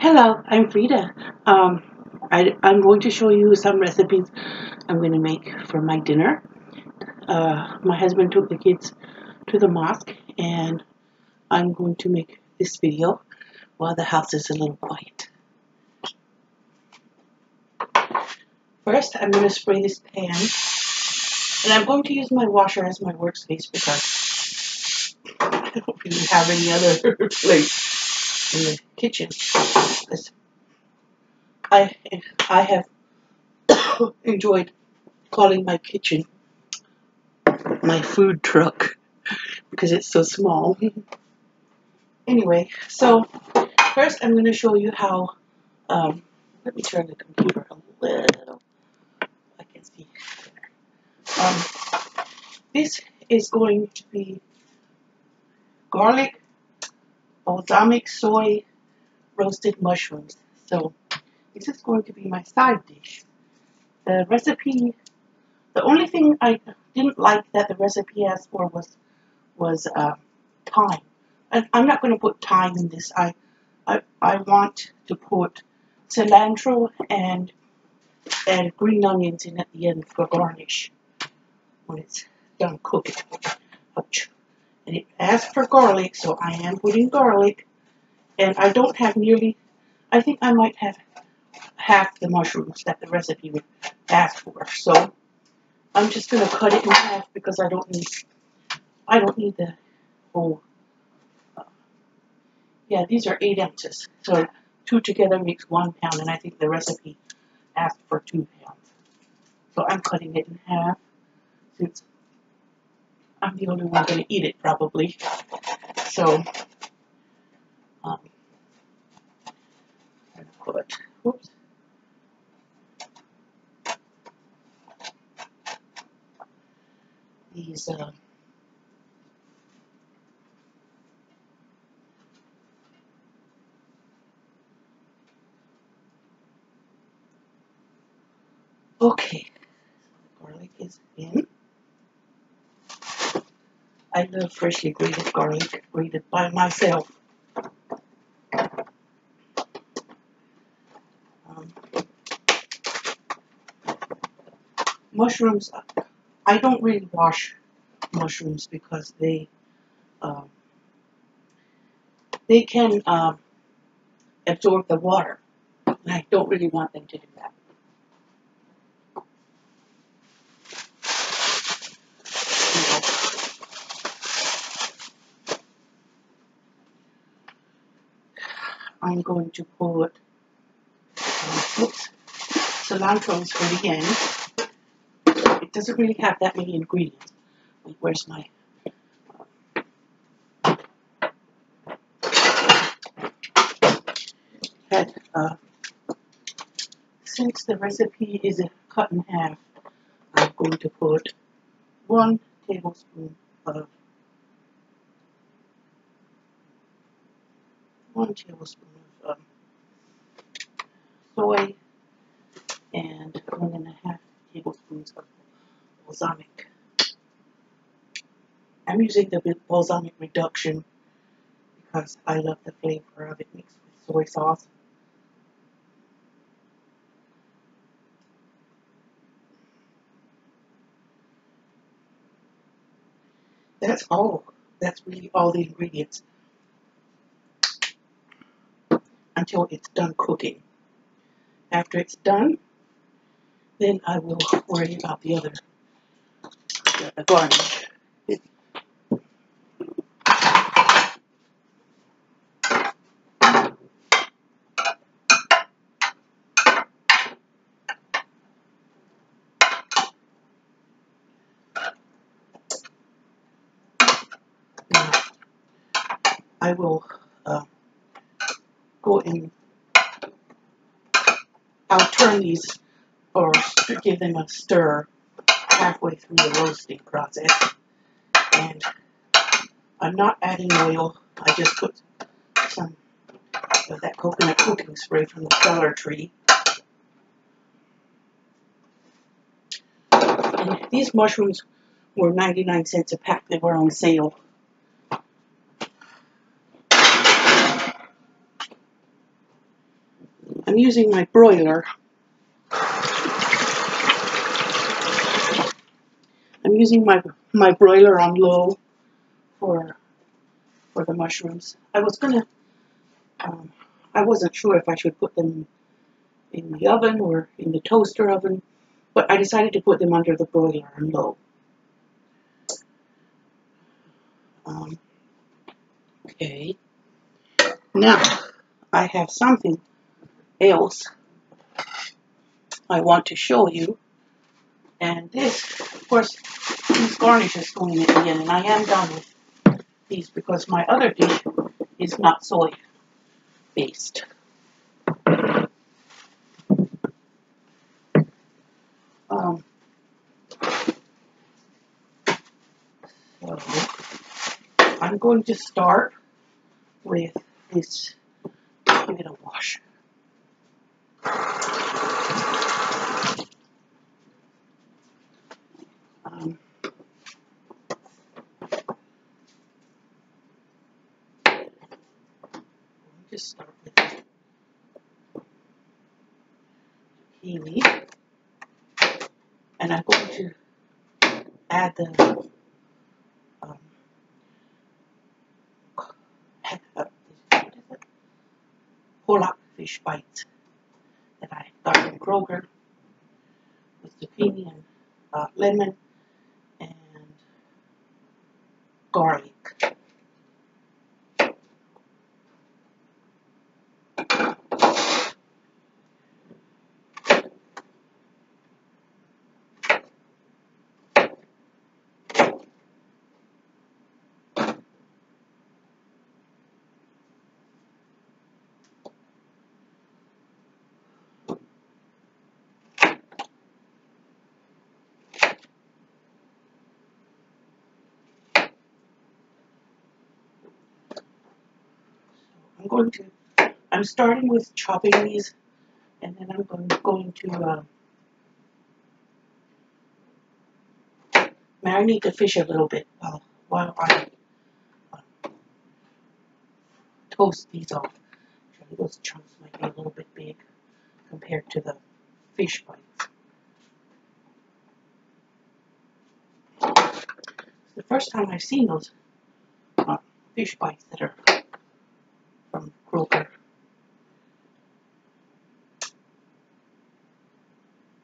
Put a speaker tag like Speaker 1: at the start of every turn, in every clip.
Speaker 1: Hello, I'm Freda. Um, I, am going to show you some recipes I'm going to make for my dinner. Uh, my husband took the kids to the mosque and I'm going to make this video while the house is a little quiet. First, I'm going to spray this pan and I'm going to use my washer as my workspace because I don't really have any other place in the kitchen. I I have enjoyed calling my kitchen my food truck because it's so small. anyway, so first I'm going to show you how. Um, let me turn the computer a little. I can see. Um, this is going to be garlic balsamic soy roasted mushrooms. So this is going to be my side dish. The recipe, the only thing I didn't like that the recipe asked for was was uh, thyme. I, I'm not going to put thyme in this. I, I I want to put cilantro and and green onions in at the end for garnish when it's done cooking. Ouch. And it asked for garlic, so I am putting garlic. And I don't have nearly, I think I might have half the mushrooms that the recipe would ask for. So I'm just going to cut it in half because I don't need, I don't need the whole, uh, yeah, these are eight ounces. So two together makes one pound, and I think the recipe asked for two pounds. So I'm cutting it in half I'm the only one going to eat it probably. So, um, put, whoops. These, uh, Okay, garlic is in. I love freshly grated garlic, grated by myself. Um, mushrooms, I don't really wash mushrooms because they um, they can uh, absorb the water. I don't really want them to do that. I'm going to put oops, cilantro for the end. It doesn't really have that many ingredients. Where's my had uh, since the recipe is cut in half, I'm going to put one tablespoon of one tablespoon soy and one and a half tablespoons of balsamic. I'm using the balsamic reduction because I love the flavor of it mixed with soy sauce. That's all. That's really all the ingredients. until it's done cooking. After it's done, then I will worry about the other the garnish. I will uh, go and I'll turn these or give them a stir halfway through the roasting process. And I'm not adding oil. I just put some of that coconut cooking spray from the Dollar Tree. And these mushrooms were 99 cents a pack. They were on sale. I'm using my broiler. I'm using my my broiler on low for for the mushrooms. I was gonna, um, I wasn't sure if I should put them in the oven or in the toaster oven, but I decided to put them under the broiler on low. Um, okay. Now, I have something else I want to show you. And this, of course, these garnishes going in at and I am done with these because my other dish is not soy based. Um, so I'm going to start with this just start with kiwi. And I'm going to add the um, Pollock fish bites that I got from Kroger with zucchini and uh, lemon and garlic. I'm going to, I'm starting with chopping these, and then I'm going, going to uh, marinate the fish a little bit while, while I uh, toast these off. Actually, those chunks might be a little bit big compared to the fish bites. It's the first time I've seen those uh, fish bites that are Kroger.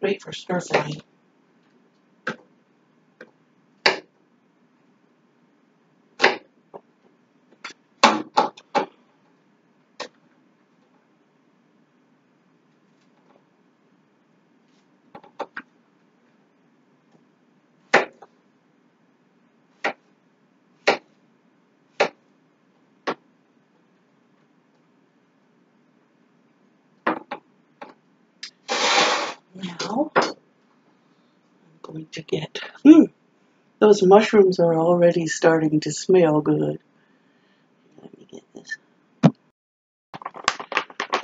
Speaker 1: Great for stir frying. Now, I'm going to get, hmm, those mushrooms are already starting to smell good. Let me get this.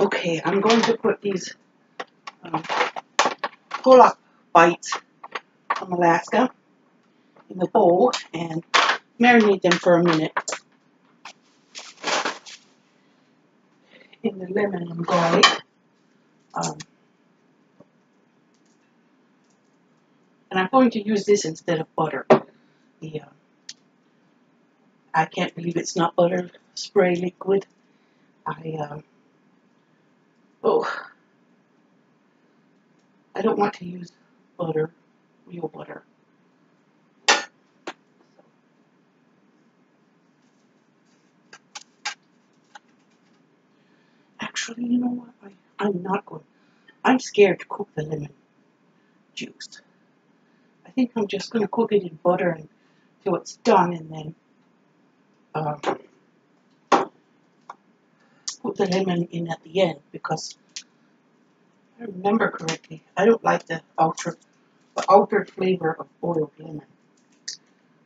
Speaker 1: Okay, I'm going to put these um, Pollock bites from Alaska in the bowl and marinate them for a minute in the lemon and garlic. Um, and I'm going to use this instead of butter. The uh, I can't believe it's not butter spray liquid. I um, oh I don't want to use butter, real butter. Actually, you know what? I, I'm not going. I'm scared to cook the lemon juice. I think I'm just going to cook it in butter until it's done and then um, put the lemon in at the end because I remember correctly, I don't like the outer, the outer flavor of boiled lemon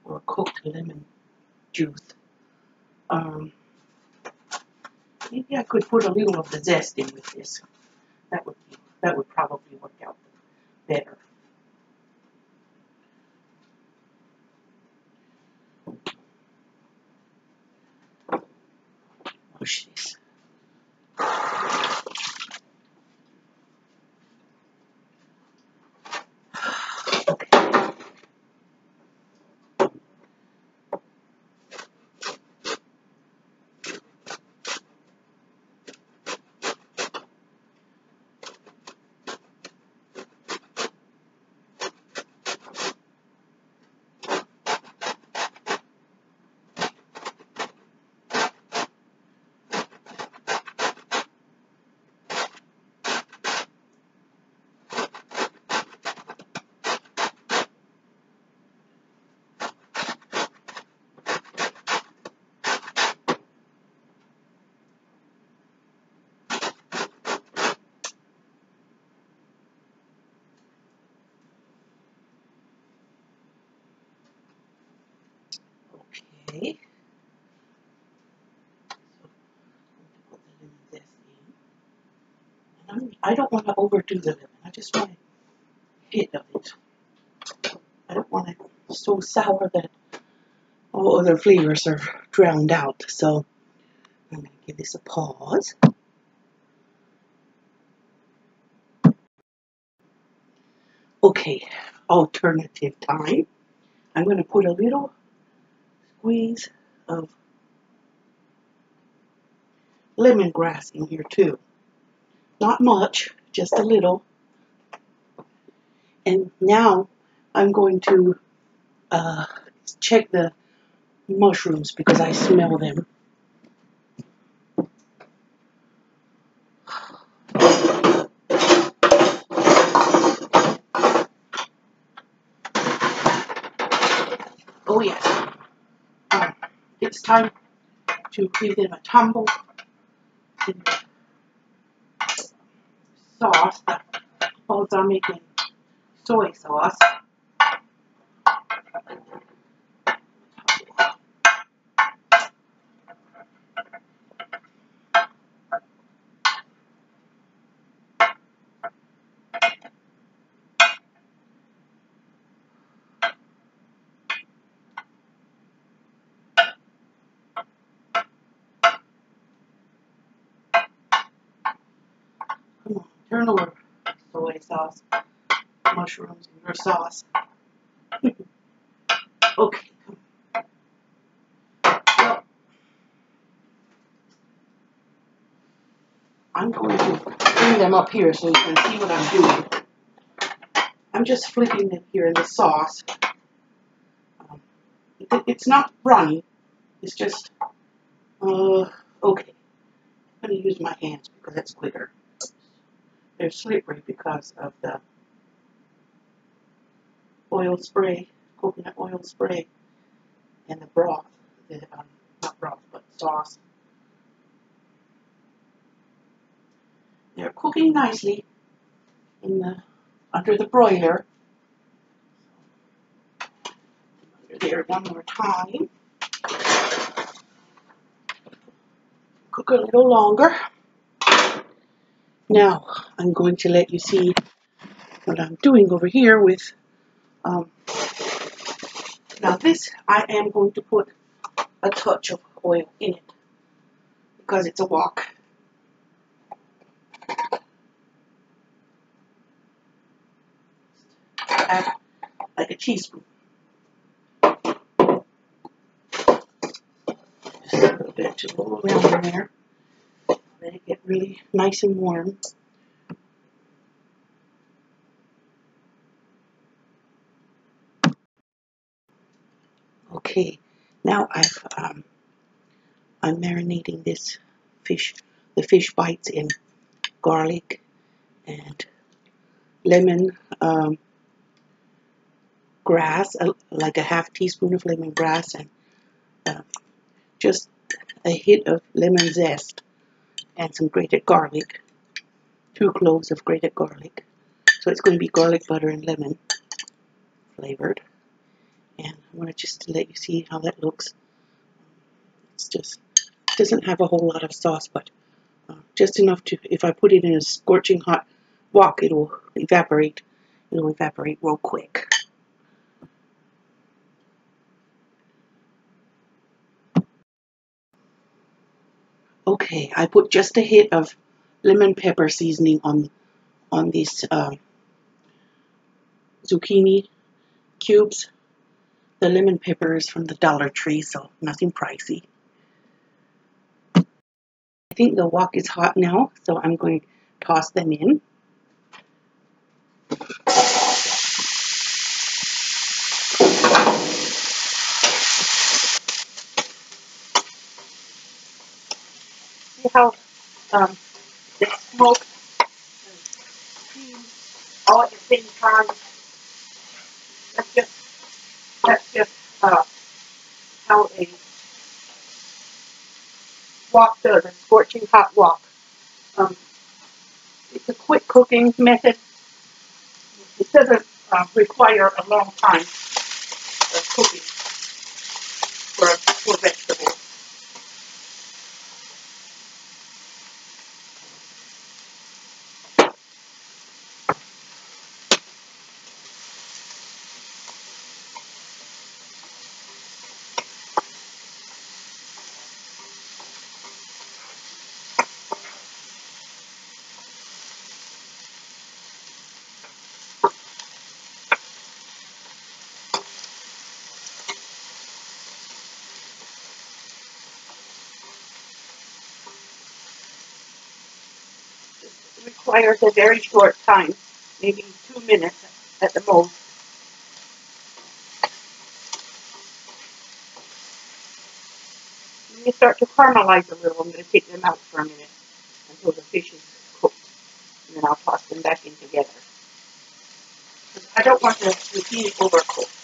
Speaker 1: or cooked lemon juice. Um, maybe I could put a little of the zest in with this. That would be, that would probably work out better. mochilas. Okay. So, put the lemon zest in. And I'm, I don't want to overdo the lemon. I just want a hit of it. I don't want it so sour that all other flavors are drowned out. So I'm going to give this a pause. Okay, alternative time. I'm going to put a little squeeze of lemongrass in here too. Not much, just a little. And now I'm going to uh, check the mushrooms because I smell them. Oh yes, it's time to give them a tumble in the sauce. Also, I'm making soy sauce. Turn over soy sauce, mushrooms in your sauce. okay, I'm going to bring them up here so you can see what I'm doing. I'm just flipping them here in the sauce. Um, it- it's not runny, it's just, uh, okay. I'm going to use my hands because that's quicker. They're slippery because of the oil spray, coconut oil spray, and the broth, the, um, not broth, but sauce. They're cooking nicely in the under the broiler. Under there one more time. Cook a little longer. Now I'm going to let you see what I'm doing over here with um, now this I am going to put a touch of oil in it because it's a wok. Add like a teaspoon. Just a little bit to go around in there. Let it get really nice and warm. Okay, now I've um, I'm marinating this fish, the fish bites in garlic and lemon um, grass, uh, like a half teaspoon of lemongrass, and uh, just a hit of lemon zest and some grated garlic, two cloves of grated garlic. So it's going to be garlic butter and lemon flavored. And I'm going to just let you see how that looks. It's just doesn't have a whole lot of sauce, but uh, just enough to, if I put it in a scorching hot wok, it'll evaporate. It'll evaporate real quick. Okay, I put just a hit of lemon pepper seasoning on on these uh, zucchini cubes. The lemon pepper is from the Dollar Tree, so nothing pricey. I think the wok is hot now, so I'm going to toss them in. How um, they smoke steam all at the same time. That's just that's just uh, how a wok does, a scorching hot wok. Um, it's a quick cooking method. It doesn't uh, require a long time of cooking for requires a very short time, maybe two minutes at the most. When they start to caramelize a little, I'm going to take them out for a minute until the fish is cooked. And then I'll toss them back in together. I don't want the zucchini overcooked.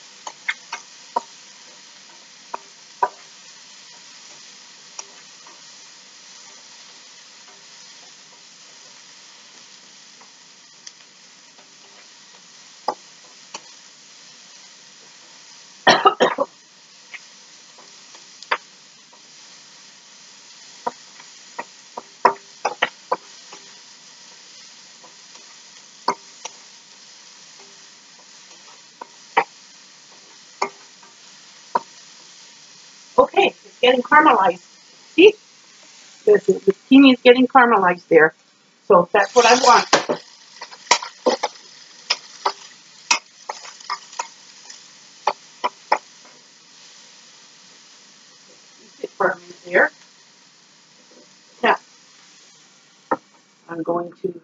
Speaker 1: Okay, it's getting caramelized. See? The, the, zucchini is getting caramelized there. So that's what I want. There. Now, I'm going to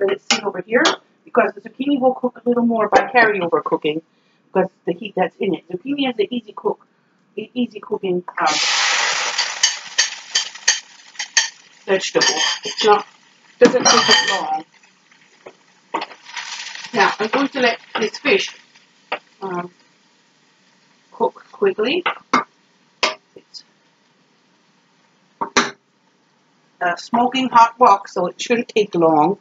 Speaker 1: let it sit over here because the zucchini will cook a little more by carryover cooking because the heat that's in it. Zucchini is an easy cook, easy cooking um, vegetable. It's not doesn't take it long. Now I'm going to let this fish um, cook quickly. It's a smoking hot wok, so it shouldn't take long.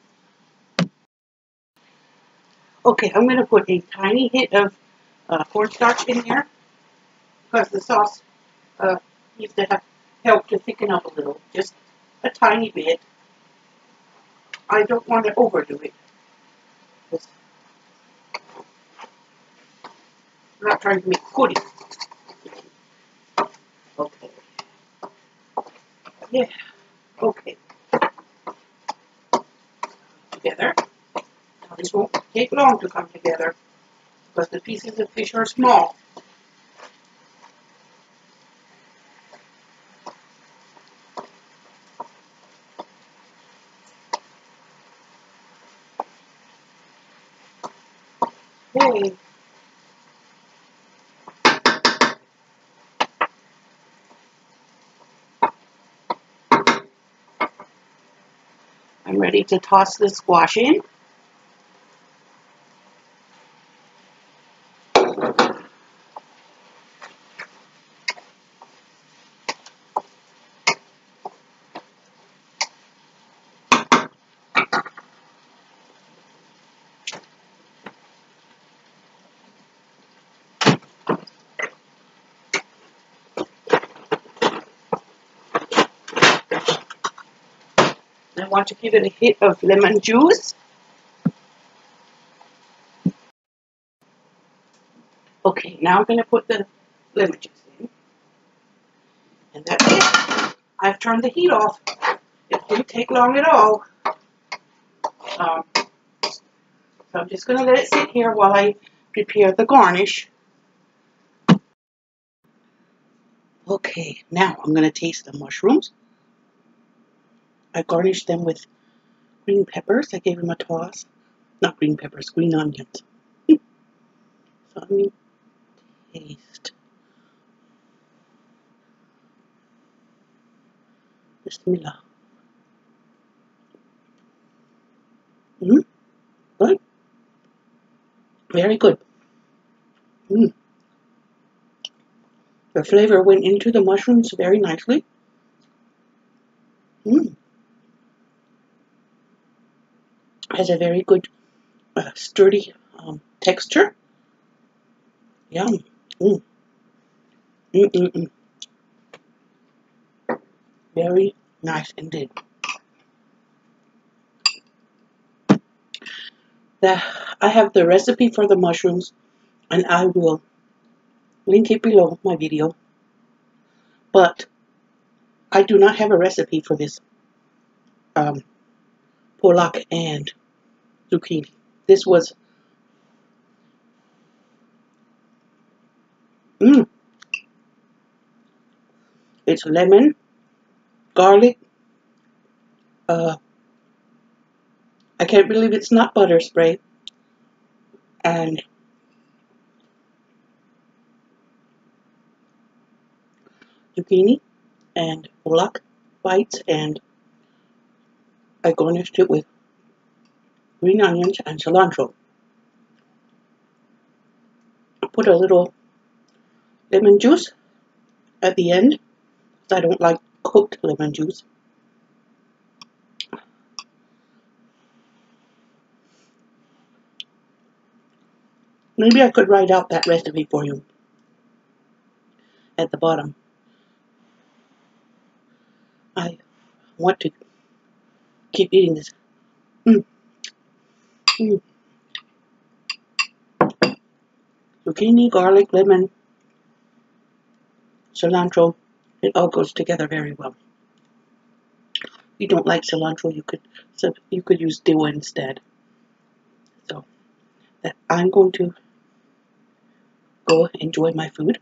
Speaker 1: Okay, I'm going to put a tiny hit of uh, cornstarch in there because the sauce uh, needs to have help to thicken up a little, just a tiny bit. I don't want to overdo it. 'cause I'm not trying to make pudding. Okay. Yeah. Okay. Together. Now this won't take long to come together because the pieces of fish are small. Hey. I'm ready to toss the squash in. I want to give it a hit of lemon juice. Okay, now I'm going to put the lemon juice in. And that's it. I've turned the heat off. It didn't take long at all. Um, so I'm just going to let it sit here while I prepare the garnish. Okay, now I'm going to taste the mushrooms. I garnished them with green peppers. I gave them a toss. Not green peppers, green onions. so let me taste. Bismillah. Mm, good. Very good. Mm. The flavor went into the mushrooms very nicely. Mm. Has a very good, uh, sturdy um, texture. Yum. Mm. Mm-mm-mm. Very nice indeed. The, I have the recipe for the mushrooms and I will link it below my video. But I do not have a recipe for this um, pollock and zucchini. This was mm, it's lemon, garlic, uh, I can't believe it's not butter spray. And zucchini and pollock bites and I garnished it with green onions and cilantro. Put a little lemon juice at the end. I don't like cooked lemon juice. Maybe I could write out that recipe for you at the bottom. I want to keep eating this. Mm. Zucchini, garlic, lemon, cilantro, it all goes together very well. If you don't like cilantro, you could you could use dill instead. So that I'm going to go enjoy my food.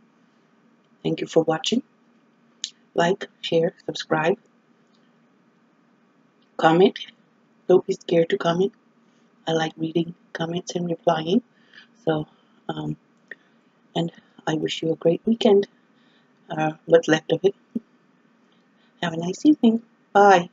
Speaker 1: Thank you for watching. Like, share, subscribe, comment. Don't be scared to comment. I like reading comments and replying. So, um, and I wish you a great weekend. Uh, what's left of it. Have a nice evening. Bye.